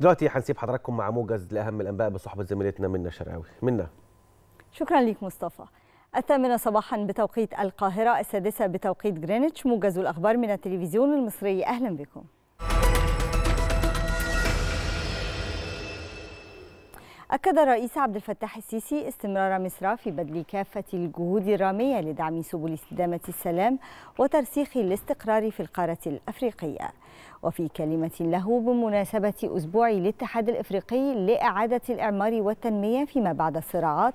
دلوقتي هنسيب حضراتكم مع موجز لأهم الأنباء بصحبة زميلتنا منى شرقاوي. منى شكرا لك مصطفى. الثامنة صباحا بتوقيت القاهرة السادسة بتوقيت جرينتش موجز الأخبار من التلفزيون المصري. أهلا بكم. أكد الرئيس عبد الفتاح السيسي استمرار مصر في بذل كافة الجهود الرامية لدعم سبل استدامة السلام وترسيخ الاستقرار في القارة الأفريقية. وفي كلمة له بمناسبة أسبوع الاتحاد الإفريقي لإعادة الإعمار والتنمية فيما بعد الصراعات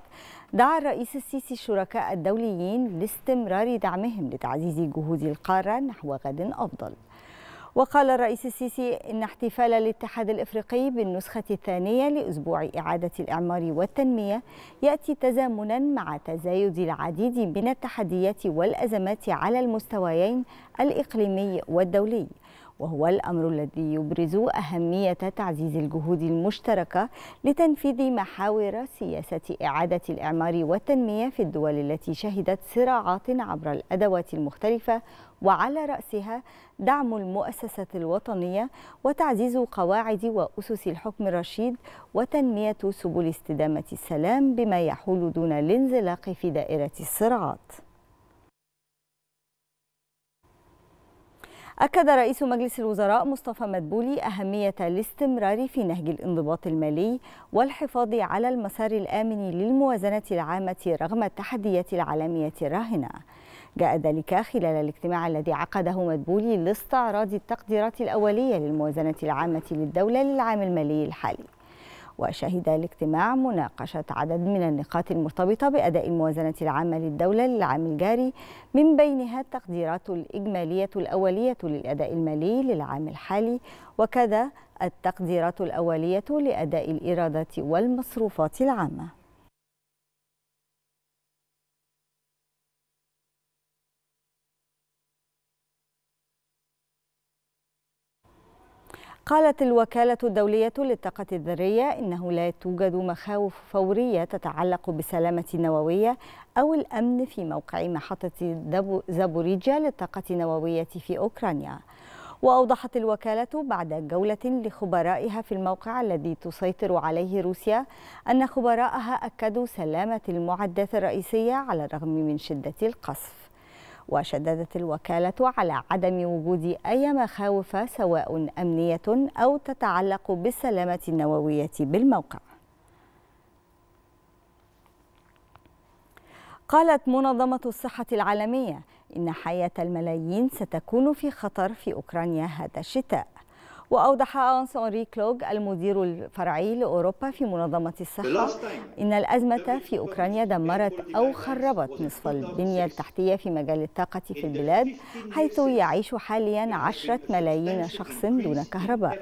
دعا الرئيس السيسي الشركاء الدوليين لاستمرار دعمهم لتعزيز جهود القارة نحو غد أفضل. وقال الرئيس السيسي إن احتفال الاتحاد الإفريقي بالنسخة الثانية لأسبوع إعادة الإعمار والتنمية يأتي تزامنا مع تزايد العديد من التحديات والأزمات على المستويين الإقليمي والدولي. وهو الأمر الذي يبرز أهمية تعزيز الجهود المشتركة لتنفيذ محاور سياسة إعادة الإعمار والتنمية في الدول التي شهدت صراعات عبر الأدوات المختلفة وعلى رأسها دعم المؤسسات الوطنية وتعزيز قواعد وأسس الحكم الرشيد وتنمية سبل استدامة السلام بما يحول دون الانزلاق في دائرة الصراعات. أكد رئيس مجلس الوزراء مصطفى مدبولي أهمية الاستمرار في نهج الانضباط المالي والحفاظ على المسار الآمن للموازنة العامة رغم التحديات العالمية الراهنة. جاء ذلك خلال الاجتماع الذي عقده مدبولي لاستعراض التقديرات الأولية للموازنة العامة للدولة للعام المالي الحالي. وشهد الاجتماع مناقشة عدد من النقاط المرتبطة بأداء الموازنة العامة للدولة للعام الجاري من بينها التقديرات الإجمالية الأولية للأداء المالي للعام الحالي وكذا التقديرات الأولية لأداء الإيرادات والمصروفات العامة. قالت الوكالة الدولية للطاقة الذرية إنه لا توجد مخاوف فورية تتعلق بالسلامة النووية أو الأمن في موقع محطة زابوريجيا للطاقة النووية في أوكرانيا. وأوضحت الوكالة بعد جولة لخبرائها في الموقع الذي تسيطر عليه روسيا أن خبراءها أكدوا سلامة المعدات الرئيسية على الرغم من شدة القصف. وشددت الوكالة على عدم وجود أي مخاوف سواء أمنية أو تتعلق بالسلامة النووية بالموقع. قالت منظمة الصحة العالمية إن حياة الملايين ستكون في خطر في أوكرانيا هذا الشتاء. وأوضح أنس أنري كلوغ المدير الفرعي لأوروبا في منظمة الصحة إن الأزمة في أوكرانيا دمرت أو خربت نصف البنية التحتية في مجال الطاقة في البلاد حيث يعيش حاليا عشرة ملايين شخص دون كهرباء.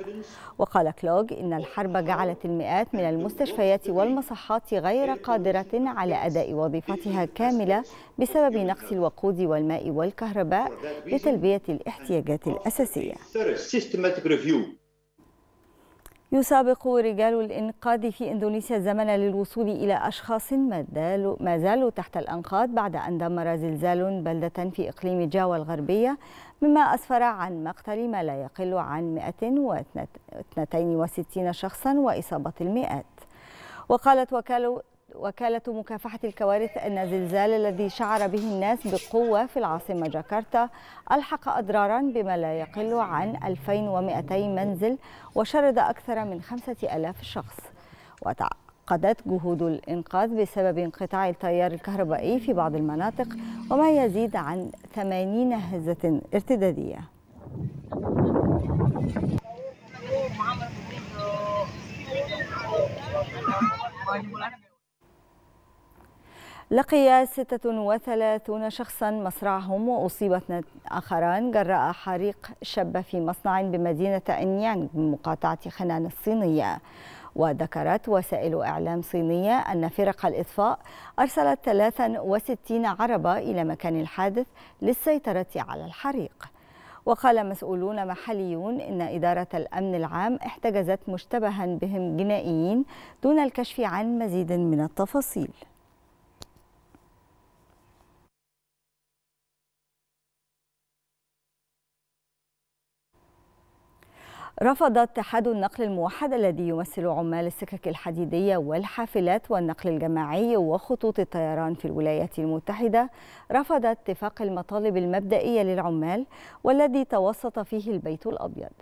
وقال كلوغ إن الحرب جعلت المئات من المستشفيات والمصحات غير قادرة على أداء وظيفتها كاملة بسبب نقص الوقود والماء والكهرباء لتلبية الاحتياجات الأساسية. يسابق رجال الإنقاذ في إندونيسيا الزمن للوصول إلى أشخاص ما زالوا تحت الأنقاض بعد أن دمر زلزال بلدة في إقليم جاوا الغربية مما أسفر عن مقتل ما لا يقل عن 162 شخصا وإصابة المئات. وقالت وكالة وكالة مكافحة الكوارث أن الزلزال الذي شعر به الناس بقوة في العاصمة جاكرتا ألحق أضرارا بما لا يقل عن 2200 منزل وشرد أكثر من 5000 شخص. وتعقدت جهود الإنقاذ بسبب انقطاع التيار الكهربائي في بعض المناطق وما يزيد عن 80 هزة ارتدادية. لقي 36 شخصا مصرعهم وأصيب آخران. جراء حريق شب في مصنع بمدينة أنيانغ بمقاطعة خنان الصينية. وذكرت وسائل إعلام صينية أن فرق الإطفاء أرسلت 63 عربة إلى مكان الحادث للسيطرة على الحريق. وقال مسؤولون محليون إن إدارة الأمن العام احتجزت مشتبها بهم جنائيين دون الكشف عن مزيد من التفاصيل. رفض اتحاد النقل الموحد الذي يمثل عمال السكك الحديدية والحافلات والنقل الجماعي وخطوط الطيران في الولايات المتحدة. رفض اتفاق المطالب المبدئية للعمال والذي توسط فيه البيت الأبيض.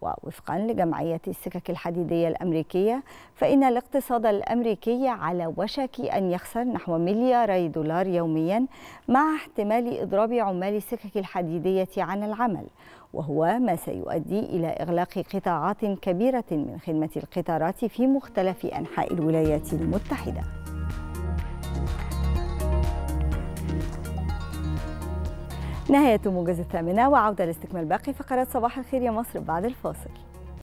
ووفقا لجمعية السكك الحديدية الأمريكية فإن الاقتصاد الأمريكي على وشك أن يخسر نحو ملياري دولار يوميا مع احتمال إضراب عمال السكك الحديدية عن العمل. وهو ما سيؤدي إلى إغلاق قطاعات كبيرة من خدمة القطارات في مختلف أنحاء الولايات المتحدة. نهاية موجز الثامنة وعودة لاستكمال باقي فقرات صباح الخير يا مصر بعد الفاصل.